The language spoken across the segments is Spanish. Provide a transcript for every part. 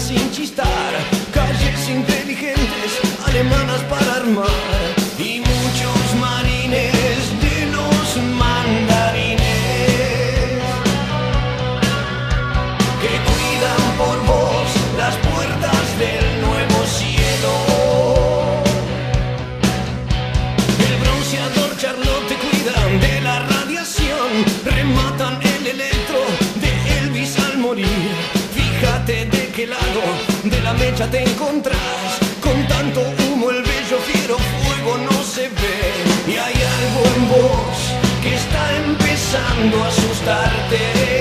sin chistar, calles inteligentes, alemanas para armar mecha te encontrás, con tanto humo el bello fiero fuego no se ve. Y hay algo en vos que está empezando a asustarte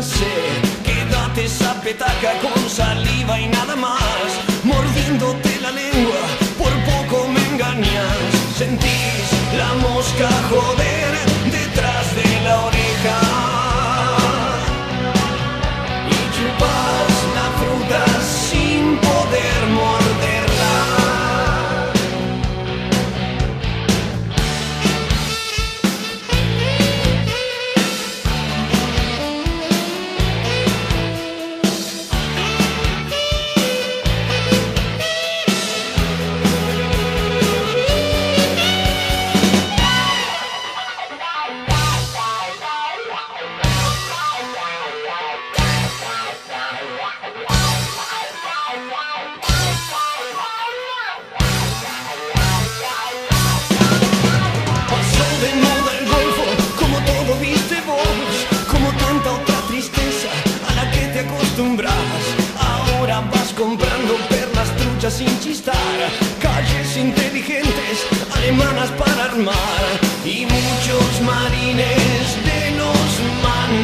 Quédate esa petaca con saliva y nada más. Mordiéndote la lengua, por poco me engañas. Sentís la mosca joder lucha sin chistar, calles inteligentes, alemanas para armar y muchos marines de los manos.